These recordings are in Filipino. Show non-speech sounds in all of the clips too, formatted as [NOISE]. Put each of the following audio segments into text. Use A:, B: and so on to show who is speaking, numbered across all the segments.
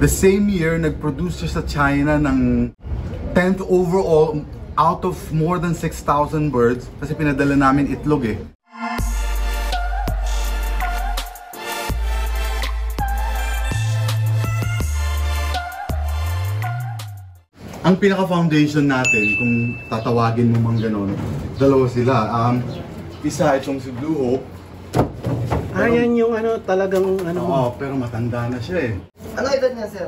A: The same year, nag-produce siya sa China ng 10th overall out of more than 6,000 birds kasi pinadala namin itlog eh. Ang pinaka-foundation natin, kung tatawagin mo mang ganon, dalawa sila. Um, isa itong si Blue Hope.
B: Ah, yan yung ano, talagang ano.
A: Oo, pero matanda na siya eh.
C: Ano edad niya, sir?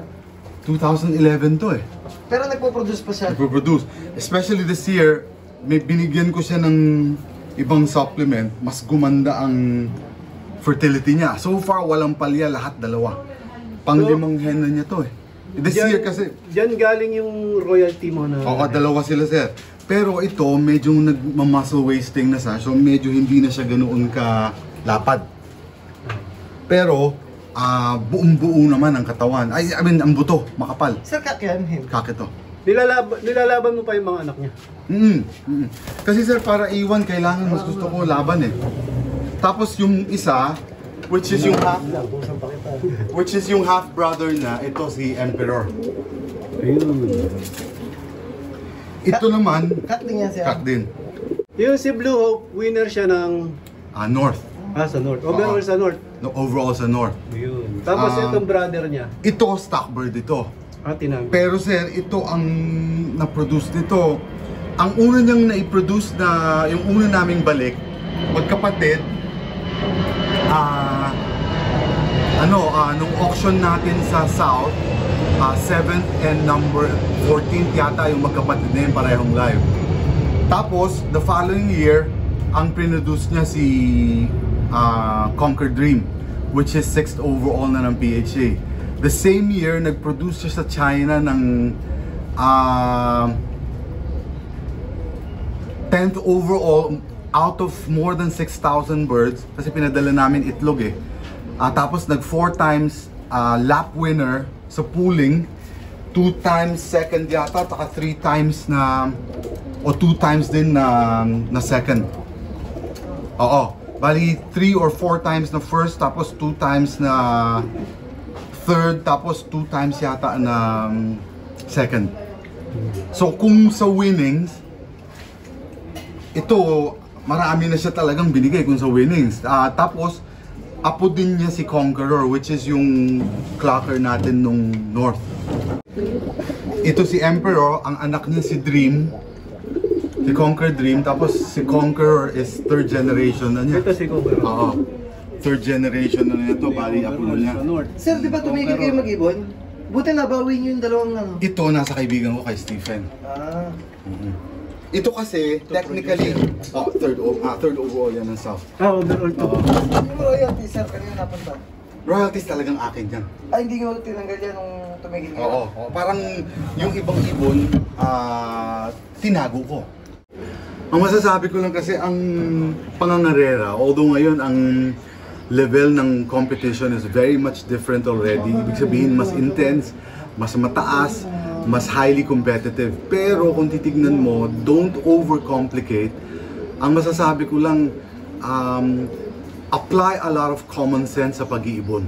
A: 2011 to eh.
C: Pero nagpo-produce pa siya.
A: Nagpo-produce. Especially this year, may binigyan ko siya ng ibang supplement, mas gumanda ang fertility niya. So far, walang palya, lahat dalawa. Panglimang hen na niya to eh. This
B: Diyan-
A: year kasi,
B: Diyan galing yung royalty mo na.
A: oo, dalawa sila sir. Pero ito, medyo nagmamuscle wasting na siya, so medyo hindi na siya ganoon ka lapad. Pero, ah buong buo naman ang katawan. Ay, I mean, ang buto, makapal.
C: Sir, kakyan him.
A: Kakito.
B: Nilalaban, nilalaban mo pa yung mga anak niya.
A: Mm, mm. Kasi sir, para iwan, kailangan mas gusto ko laban eh. Tapos yung isa, which is yung half, [LAUGHS] which is yung half brother na, ito si Emperor.
B: Ayun.
A: Ito naman,
C: Cut din yan, sir.
A: cut din.
B: Yung si Blue Hope, winner siya ng
A: Ah, North.
B: Ah, sa North. Overall
A: Oo.
B: sa North.
A: No, overall sa North.
B: Ayun. Tapos
A: Ah.
B: itong brother niya,
A: Ito, stockbird ito.
B: ah, tinang.
A: Pero sir, ito ang na-produce nito. Ang una niyang na-produce na, yung una naming balik, magkapatid, ah, ano, ah, nung auction natin sa South, ah, 7th and number 14th yata yung magkapatid na yun, parehong live. Tapos, the following year, ang produce niya si ah, Conquer Dream, which is 6th overall na ng PHA. The same year, nag-produce siya sa China ng ah, 10th overall out of more than 6,000 birds kasi pinadala namin itlog eh. Ah, tapos nag 4 times ah, lap winner sa pooling, 2 times second yata, taka 3 times na o 2 times din na na second. Oo. Bali 3 or 4 times na first tapos 2 times na third tapos 2 times yata na um, second. So kung sa winnings ito, marami na siya talagang binigay kung sa winnings. Ah, tapos, apo din niya si Conqueror, which is yung clocker natin nung North. Ito si Emperor, ang anak niya si Dream. Si Conquer Dream, tapos si Conqueror is third generation na niya.
B: Ito si Cobra.
A: Oo. Third generation na niya to, bali apo na niya.
C: Sir, di ba tumigil kayo mag-ibon? Buti nabawi niyo yung dalawang ano.
A: Ito, nasa kaibigan ko kay Stephen.
C: Ah.
A: Ito kasi, technically, oh, third, o- ah, third overall yan ng South.
B: Ah, overall to.
A: Oo.
C: Yung royalty, sir, kanina napunta.
A: Royalties talagang akin yan.
C: Ay, hindi nyo tinanggal yan nung tumigil kayo?
A: Oo, oo. parang yung ibang ibon, ah, tinago ko. Ang masasabi ko lang kasi ang pangangarera, although ngayon ang level ng competition is very much different already. Ibig sabihin, mas intense, mas mataas, mas highly competitive. Pero kung titignan mo, don't overcomplicate. Ang masasabi ko lang, um, apply a lot of common sense sa pag-iibon.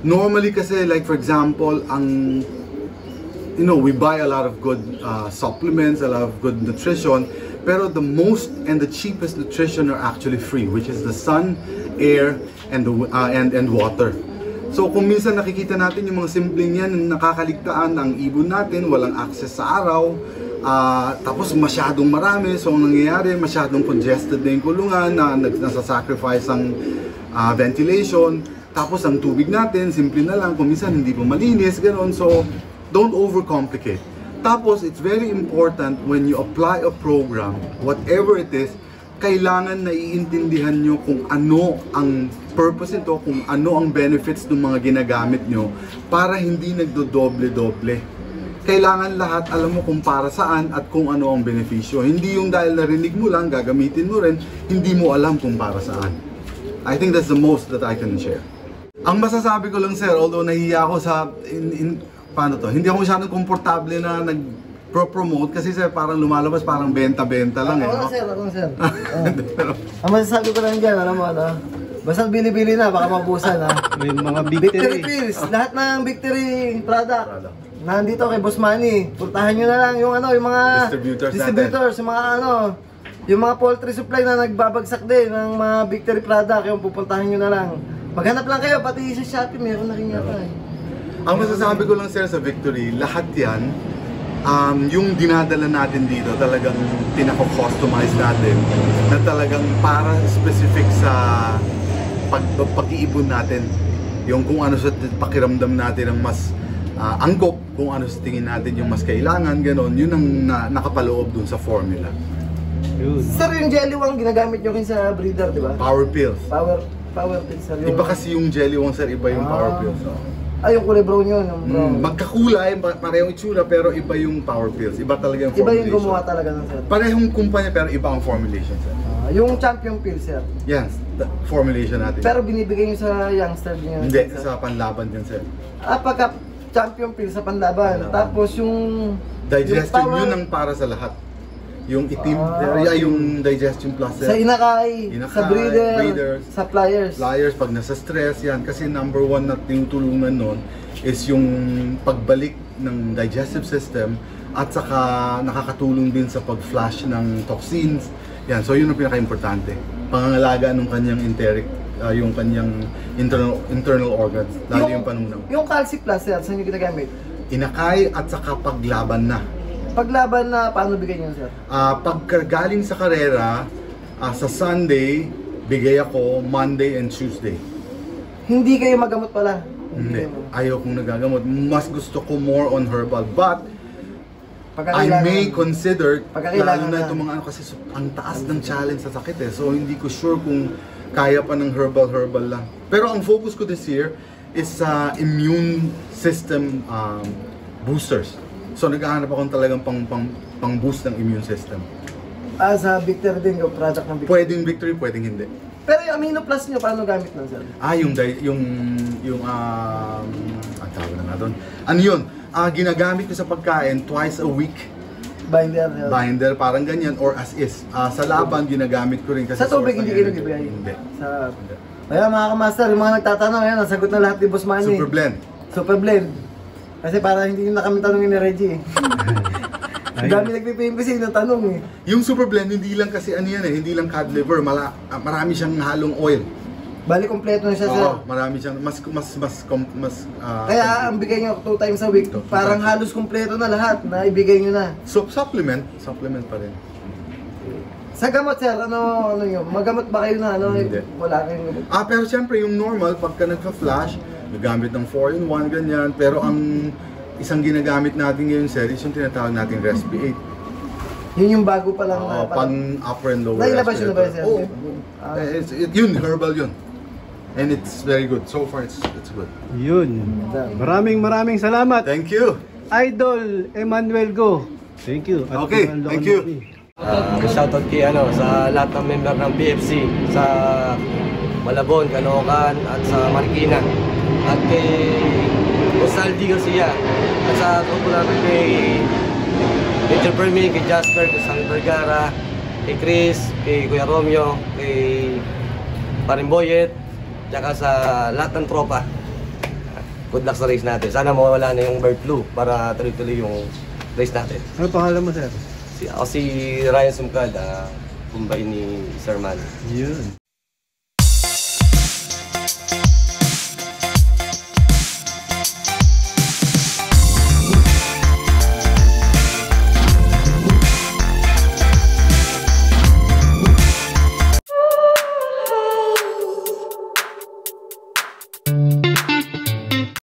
A: Normally kasi, like for example, ang you know, we buy a lot of good uh, supplements, a lot of good nutrition, pero the most and the cheapest nutrition are actually free, which is the sun, air, and the uh, and and water. So kung minsan nakikita natin yung mga simpleng yan, nakakaligtaan ang ibon natin, walang access sa araw, ah, tapos masyadong marami, so ang nangyayari, masyadong congested na yung kulungan, na nasa-sacrifice ang ah, ventilation, tapos ang tubig natin, simple na lang, kung minsan hindi pa malinis, gano'n, so don't overcomplicate. Tapos, it's very important when you apply a program, whatever it is, kailangan na iintindihan nyo kung ano ang purpose nito, kung ano ang benefits ng mga ginagamit nyo para hindi nagdodoble-doble. Kailangan lahat alam mo kung para saan at kung ano ang benepisyo. Hindi yung dahil narinig mo lang, gagamitin mo rin, hindi mo alam kung para saan. I think that's the most that I can share. Ang masasabi ko lang sir, although nahiya ako sa in, in paano to, hindi ako masyadong komportable na nag pro-promote kasi sir parang lumalabas parang benta-benta lang eh.
C: Ako
A: no?
C: na, sir, ako na, sir. [LAUGHS]
A: Pero,
C: Ang masasabi ko lang dyan, alam mo ano, Basta bili-bili na, baka mabusan ha. [LAUGHS]
B: May mga
C: Victory
B: victory.
C: pills, lahat ng victory product.
A: Product.
C: Nandito kay Boss Manny. Puntahan nyo na lang yung ano, yung mga
A: Distributors natin.
C: distributors, yung mga ano, yung mga poultry supply na nagbabagsak din ng mga victory product, yung pupuntahan nyo na lang. Maghanap lang kayo, pati sa Shopee, meron na rin yata eh.
A: Ang masasabi ko lang sir sa Victory, lahat yan, um, yung dinadala natin dito, talagang pinako-customize natin na talagang para specific sa pag, pag-iibon natin. Yung kung ano sa pakiramdam natin ang mas ah, angkop, kung ano sa tingin natin yung mas kailangan, ganon, yun ang na, nakapaloob dun sa formula.
B: Yun.
C: Sir, yung jelly wang ginagamit nyo rin sa breeder, di ba?
A: Power pills.
C: Power, power pills, sir.
A: Iba kasi yung jelly wong sir, iba yung power
C: Ah.
A: pills. oh.
C: Ah, yung kulay brown yun, yung brown.
A: Mm, magkakulay, pa- parehong itsura, pero iba yung power pills. Iba talaga yung
C: Iba
A: formulation.
C: yung gumawa talaga ng sir.
A: Parehong kumpanya pero iba ang formulation sir.
C: Ah, yung champion pill, sir.
A: Yan, the formulation natin.
C: Pero binibigay nyo sa youngster yun.
A: hindi,
C: sir.
A: sa panlaban din sir.
C: Ah, pagka champion pill sa panlaban.
A: Panlaban.
C: Tapos yung...
A: Digestion, yun ang para sa lahat. Yung itim,
C: Ah,
A: ay, yung digestion plus
C: Sa inakay,
A: Inakay,
C: sa breeder,
A: breeders.
C: sa pliers.
A: Flyers, pag nasa stress, yan. Kasi number one na tinutulungan nun is yung pagbalik ng digestive system at saka nakakatulong din sa pag-flush ng toxins. Yan, so yun ang pinaka-importante. Pangangalaga ng kanyang enteric, ah, yung kanyang internal internal organs, lalo yung, panunaw.
C: Yung Calci Plus, sir, saan nyo ginagamit?
A: Inakay at saka paglaban na.
C: Paglaban na, paano bigay nyo, sir?
A: Ah, pagka galing sa karera, ah, sa Sunday, bigay ako Monday and Tuesday.
C: Hindi kayo magamot pala.
A: Hindi. Ayaw kong nagagamot. Mas gusto ko more on herbal. But, I may consider, lalo na
C: na.
A: itong mga ano kasi so- ang taas ng challenge sa sakit eh. So, hindi ko sure kung kaya pa ng herbal-herbal lang. Pero ang focus ko this year is sa immune system um, boosters. So, naghahanap ako talagang pang, pang, pang boost ng immune system.
C: Ah, sa Victor din, yung product ng Victor.
A: Pwedeng victory, pwedeng hindi.
C: Pero yung Amino Plus nyo, paano gamit nun, sir?
A: Ah, yung di- yung yung um ang tawag na nga doon. Ano yun? Ah, ginagamit ko sa pagkain twice a week.
C: Binder. sir.
A: Binder parang ganyan or as is. Ah, sa laban ginagamit ko rin kasi
C: Sa tubig,
A: source
C: hindi kayo
A: energy.
C: nagbibigay?
A: Hindi.
C: Sa... Kaya mga kamaster, yung mga nagtatanong, yan, nasagot na lahat ni Boss Manny.
A: Super blend.
C: Super blend. Kasi para hindi na kami tanongin ni Reggie. eh. [LAUGHS] Ang dami nagpipimpisi ng tanong eh.
A: Yung super blend hindi lang kasi ano yan eh, hindi lang cod liver, mala, ah, marami siyang halong oil.
C: Bali kompleto na siya, sir.
A: Oo, marami siyang mas mas mas kom- mas ah,
C: Kaya ang bigay nyo two times a week,
A: Two
C: parang
A: times.
C: halos kompleto na lahat na ibigay nyo na.
A: so, supplement, supplement pa rin.
C: Sa gamot, sir, ano, ano yun? Magamot ba kayo na ano?
A: Hindi.
C: Wala kayong gamot.
A: Ah, pero siyempre yung normal, pagka nagka-flash, gagamit ng 4-in-1, ganyan. Pero ang isang ginagamit natin ngayon, sir, is yung tinatawag nating Respi 8.
C: Yun yung bago pa lang na.
A: pang upper and lower
C: Nailabas yun ba, sir?
A: Oo.
C: Ah.
A: Eh, it's, it, yun, herbal yun. And it's very good. So far, it's, it's good.
B: Yun. Maraming maraming salamat.
A: Thank you!
B: Idol Emmanuel Go. Thank you.
A: Okay,
B: At
A: thank you.
D: Uh, shoutout kay ano sa lahat ng member ng PFC sa Malabon, Caloocan at sa Marikina. At kay Rosaldi Garcia at sa grupo namin kay Major Permi, kay Jasper, kay San Vergara, kay Chris, kay Kuya Romeo, kay Parimboyet, tsaka sa lahat ng tropa. Good luck sa race natin. Sana mawala na yung bird flu para tuloy-tuloy yung race natin.
B: Ano pangalan mo, sir?
D: Si, ako si Ryan Sumkad, uh, kumbay ni Sir Man.
B: Yun.